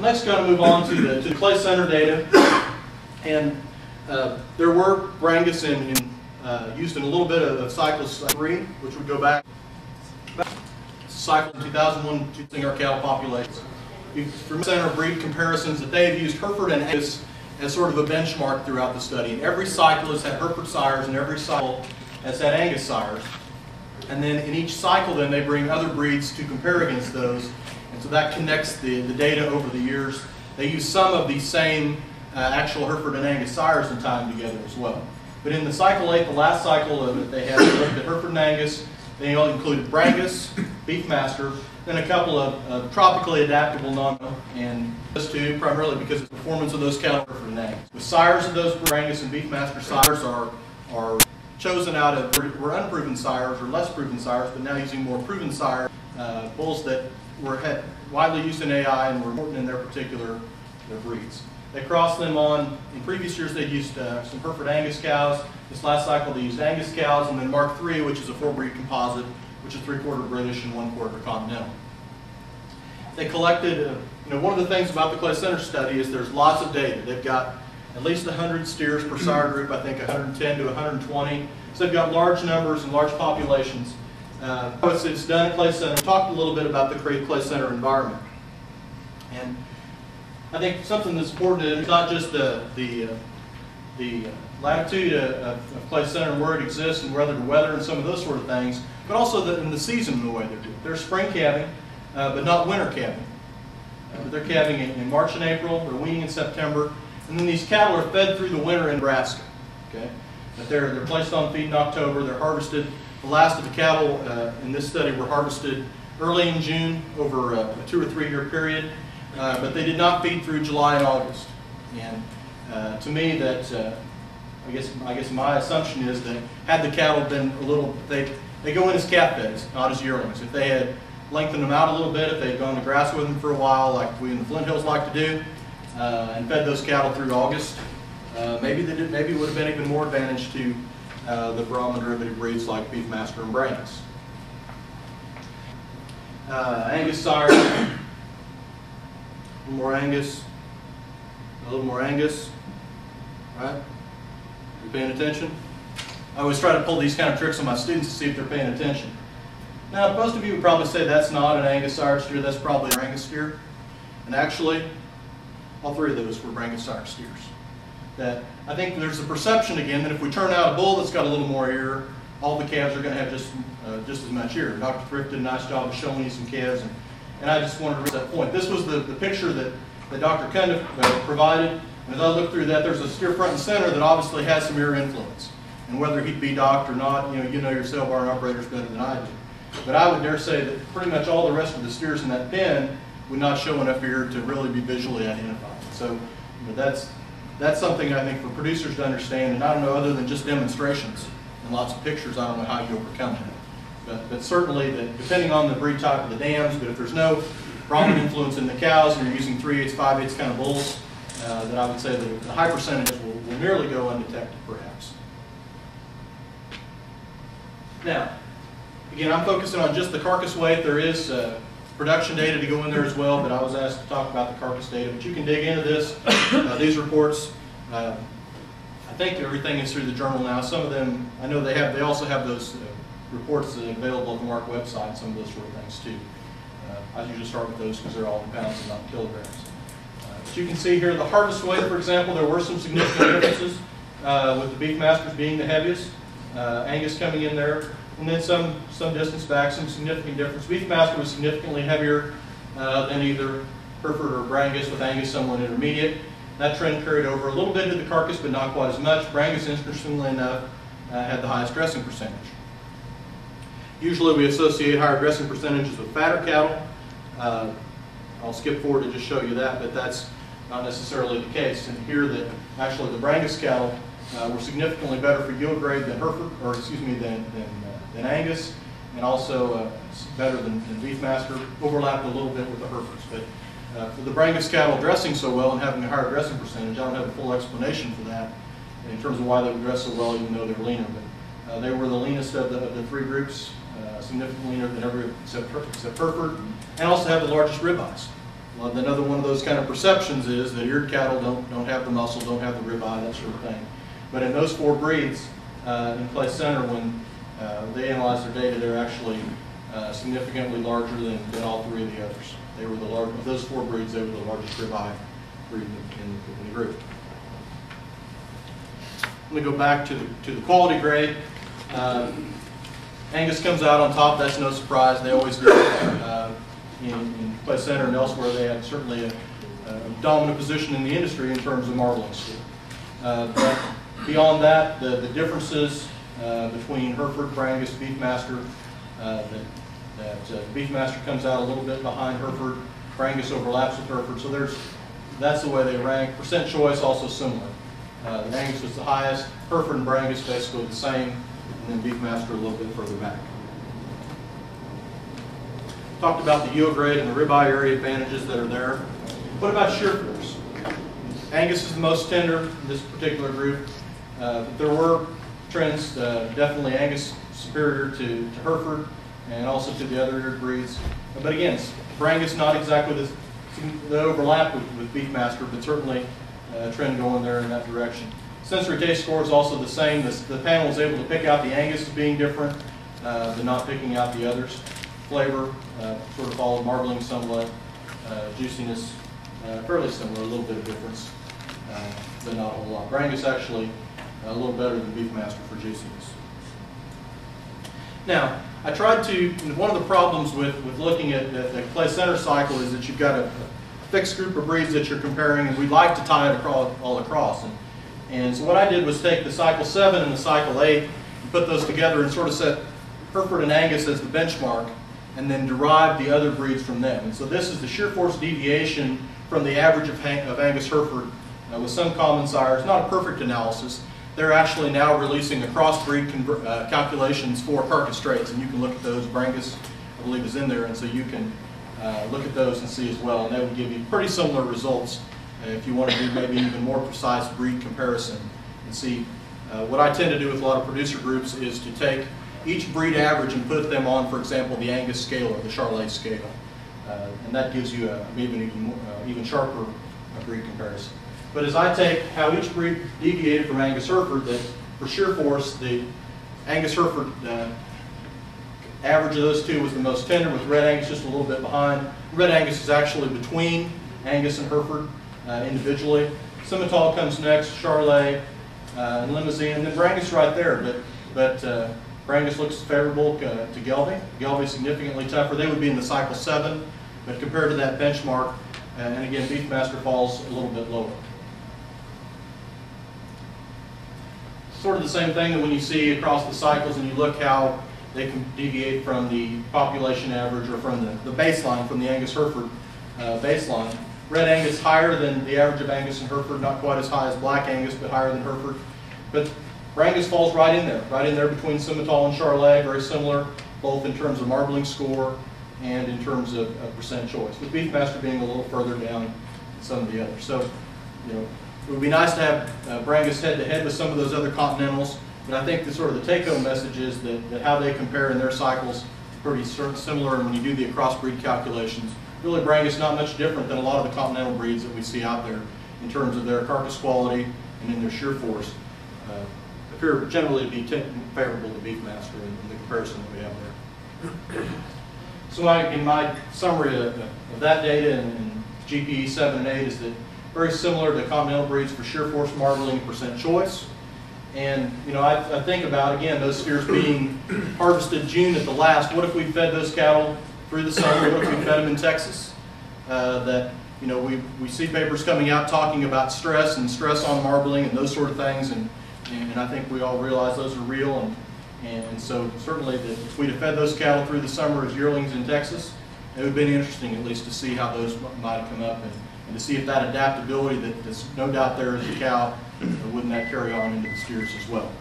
Next, going to move on to the, to Clay Center data. And uh, there were Brangus in, in, uh, used in a little bit of, of cycles three, which would go back cycle in 2001 to think our cattle populations. From center breed comparisons that they've used Hereford and Angus as sort of a benchmark throughout the study. And every cycle has had Hereford sires and every cycle has had Angus sires. And then in each cycle then they bring other breeds to compare against those. So that connects the, the data over the years. They use some of the same uh, actual Hereford and Angus sires in time together as well. But in the cycle 8, the last cycle of it, they had looked at Hereford and Angus. They included Brangus, Beefmaster, then a couple of uh, tropically adaptable non and those two primarily because of the performance of those cattle Hereford and Angus. The sires of those Brangus and Beefmaster sires are, are chosen out of were unproven sires or less proven sires, but now using more proven sires, uh, bulls that were had widely used in AI and were important in their particular their breeds. They crossed them on, in previous years they used uh, some Hereford Angus cows. This last cycle they used Angus cows, and then MARC III, which is a four-breed composite, which is three-quarter British and one-quarter Continental. They collected, uh, you know, one of the things about the Clay Center study is there's lots of data. They've got at least 100 steers per sire group, I think 110 to 120. So they've got large numbers and large populations. Uh, it's, it's done at Clay Center. Talked a little bit about the Clay Center environment. And I think something that's important is not just the, the, uh, the latitude of, of Clay Center and where it exists and whether the weather and some of those sort of things, but also the, in the season and the way they're doing. They're spring calving, uh, but not winter calving. Uh, they're calving in, in, March and April, they're weaning in September, and then these cattle are fed through the winter in Nebraska. Okay? But they're, they're placed on feed in October, they're harvested. The last of the cattle uh, in this study were harvested early in June over a, a two or three year period. Uh, but they did not feed through July and August. And uh, to me, that uh, I guess I guess my assumption is that had the cattle been a little, they they go in as calf feds, not as yearlings. If they had lengthened them out a little bit, if they had gone to grass with them for a while, like we in the Flint Hills like to do, uh, and fed those cattle through August, uh, maybe they did, maybe it would have been even more advantage to Uh, the Brahman derivative breeds like Beefmaster and Brangus. Uh, Angus sire little more Angus, a little more Angus, right? You paying attention? I always try to pull these kind of tricks on my students to see if they're paying attention. Now, most of you would probably say that's not an Angus sire steer, that's probably an Angus steer. And actually, all three of those were Brangus sire steers. That I think there's a perception again that if we turn out a bull that's got a little more ear, all the calves are going to have just uh, just as much ear. Dr. Thrift did a nice job of showing you some calves and and I just wanted to raise that point. This was the, the picture that, that Dr. Cundiff uh, provided. And as I look through that, there's a steer front and center that obviously has some ear influence. And whether he'd be docked or not, you know, you know your sale barn operators better than I do. But I would dare say that pretty much all the rest of the steers in that pen would not show enough ear to really be visually identified. So know, that's, that's something I think for producers to understand. And I don't know, other than just demonstrations and lots of pictures, I don't know how you overcome that. But, but certainly, that depending on the breed type of the dams, but if there's no Brahman influence in the cows and you're using 3 8 5 8 kind of bulls, uh, then I would say that the high percentage will, will nearly go undetected, perhaps. Now, again, I'm focusing on just the carcass weight. There is uh, production data to go in there as well, but I was asked to talk about the carcass data. But you can dig into this, uh, these reports. Uh, I think everything is through the journal now. Some of them, I know they have. They also have those uh, reports that are available on the MARC website, some of those sort of things too. Uh, I usually start with those because they're all in pounds and not kilograms. Uh, but you can see here the harvest weight, for example, there were some significant differences uh, with the Beefmasters being the heaviest, Angus coming in there, and then some, some distance back, some significant difference. Beefmaster was significantly heavier uh, than either Hereford or Brangus, with Angus somewhat intermediate. That trend carried over a little bit into the carcass, but not quite as much. Brangus, interestingly enough, uh, had the highest dressing percentage. Usually we associate higher dressing percentages with fatter cattle. Uh, I'll skip forward to just show you that, but that's not necessarily the case. And here that actually the Brangus cattle uh, were significantly better for yield grade than Hereford, or excuse me, than, than, uh, than Angus, and also uh, better than, than Beefmaster. Overlapped a little bit with the Herefords, but uh, for the Brangus cattle dressing so well and having a higher dressing percentage, I don't have a full explanation for that in terms of why they would dress so well even though they were leaner. But uh, they were the leanest of the, of the three groups significantly leaner than every except, except Hereford, and also have the largest ribeyes, Well, another one of those kind of perceptions is that eared cattle don't, don't have the muscle, don't have the ribeye, that sort of thing. But in those four breeds, uh, in Clay Center, when uh, they analyzed their data, they're actually uh, significantly larger than, than all three of the others. They were the large, of those four breeds, they were the largest ribeye breed in, in, the group. Let me go back to the, to the quality grade. Uh, Angus comes out on top, that's no surprise, they always do. Uh, in, in Clay Center and elsewhere, they have certainly a, a dominant position in the industry in terms of marbling. Uh, but beyond that, the, the differences uh, between Hereford, Brangus, Beefmaster, uh, that, that uh, Beefmaster comes out a little bit behind Hereford, Brangus overlaps with Hereford, so there's, that's the way they rank. Percent choice also similar. Uh, the Angus was the highest, Hereford and Brangus basically the same, and then Beefmaster a little bit further back. Talked about the yield grade and the ribeye area advantages that are there. What about shear force? Angus is the most tender in this particular group. Uh, there were trends, uh, definitely Angus superior to, to Hereford and also to the other breeds. But again, Brangus not exactly the, the overlap with, with Beefmaster, but certainly a trend going there in that direction. Sensory taste score is also the same. The, the panel is able to pick out the Angus as being different, uh, but not picking out the others. Flavor, uh, sort of followed marbling somewhat. Uh, juiciness, uh, fairly similar, a little bit of difference, uh, but not a whole lot. Brangus actually a little better than Beefmaster for juiciness. Now, I tried to, one of the problems with, with looking at, the Clay Center cycle is that you've got a, fixed group of breeds that you're comparing, and we'd like to tie it across, all across. And, and so what I did was take the cycle 7 and the cycle 8 and put those together and sort of set Hereford and Angus as the benchmark and then derive the other breeds from them. And so this is the shear force deviation from the average of, of Angus Hereford uh, with some common sires. Not a perfect analysis, they're actually now releasing the crossbreed uh, calculations for carcass traits, and you can look at those. Brangus, I believe, is in there, and so you can uh, look at those and see as well, and that would give you pretty similar results uh, if you want to do maybe even more precise breed comparison and see. Uh, what I tend to do with a lot of producer groups is to take each breed average and put them on, for example, the Angus scale or the Charolais scale, uh, and that gives you an even, more, uh, even sharper breed comparison. But as I take how each breed deviated from Angus Hereford, that for shear force, the Angus Hereford uh, average of those two was the most tender, with Red Angus just a little bit behind. Red Angus is actually between Angus and Hereford uh, individually. Simmental comes next, Charolais, uh, and Limousin, and then Brangus right there. But but uh, Brangus looks favorable uh, to Gelbvieh. Gelbvieh significantly tougher. They would be in the cycle seven, but compared to that benchmark, uh, and again, Beefmaster falls a little bit lower. Sort of the same thing that when you see across the cycles and you look how they can deviate from the population average or from the, the baseline, from the Angus Hereford uh, baseline. Red Angus higher than the average of Angus and Hereford, not quite as high as Black Angus, but higher than Hereford. But Brangus falls right in there, right in there between Simmental and Charolais, very similar, both in terms of marbling score and in terms of, of percent choice, with Beefmaster being a little further down than some of the others. So, you know, it would be nice to have uh, Brangus head-to-head with some of those other Continentals, but I think the sort of the take-home message is that, that how they compare in their cycles pretty similar, and when you do the crossbreed calculations, really Brangus is not much different than a lot of the Continental breeds that we see out there in terms of their carcass quality and in their shear force. Uh, appear generally to be favorable to Beefmaster in, in the comparison that we have there. So I, in my summary of, of that data and, and GPE 7 and 8 is that very similar to continental breeds for shear force marbling percent choice. And, you know, I, I, think about, again, those steers being harvested June at the last. What if we fed those cattle through the summer? What if we fed them in Texas? Uh, that, you know, we, we see papers coming out talking about stress and stress on marbling and those sort of things. And, and, and I think we all realize those are real. And, and so certainly that if we'd have fed those cattle through the summer as yearlings in Texas, it would have been interesting at least to see how those might have come up. And, and to see if that adaptability that, that's no doubt there is a cow, wouldn't that carry on into the steers as well.